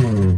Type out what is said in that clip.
Mm-hmm.